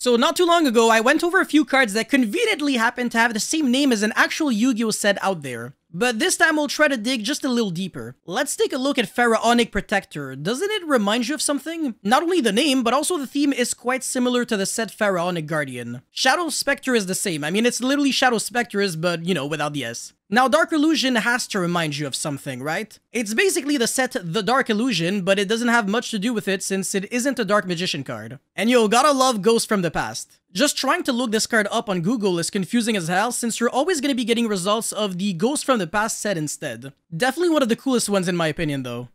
So not too long ago, I went over a few cards that conveniently happen to have the same name as an actual Yu-Gi-Oh set out there. But this time we'll try to dig just a little deeper. Let's take a look at Pharaonic Protector. Doesn't it remind you of something? Not only the name, but also the theme is quite similar to the set Pharaonic Guardian. Shadow Specter is the same. I mean, it's literally Shadow Specters, but, you know, without the S. Now, Dark Illusion has to remind you of something, right? It's basically the set The Dark Illusion, but it doesn't have much to do with it since it isn't a Dark Magician card. And yo, gotta love Ghosts from the Past. Just trying to look this card up on Google is confusing as hell since you're always going to be getting results of the Ghost from the Past set instead. Definitely one of the coolest ones in my opinion though.